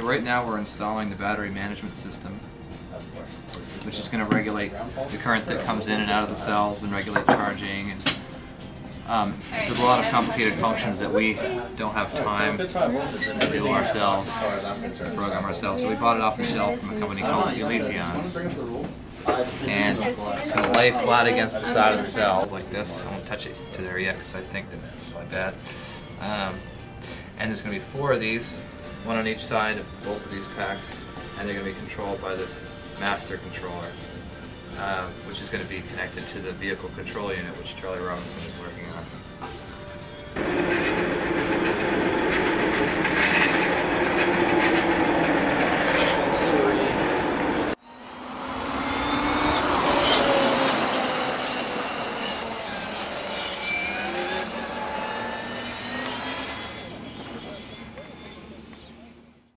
So right now we're installing the battery management system, which is going to regulate the current that comes in and out of the cells and regulate charging. And um, there's a lot of complicated functions that we don't have time to do ourselves, program ourselves. So we bought it off the shelf from a company called Elithion. And it's going to lay flat against the side of the cells like this. I won't touch it to there yet because I think that like that. Um, and there's going to be four of these, one on each side of both of these packs, and they're going to be controlled by this master controller, uh, which is going to be connected to the vehicle control unit, which Charlie Robinson is working on.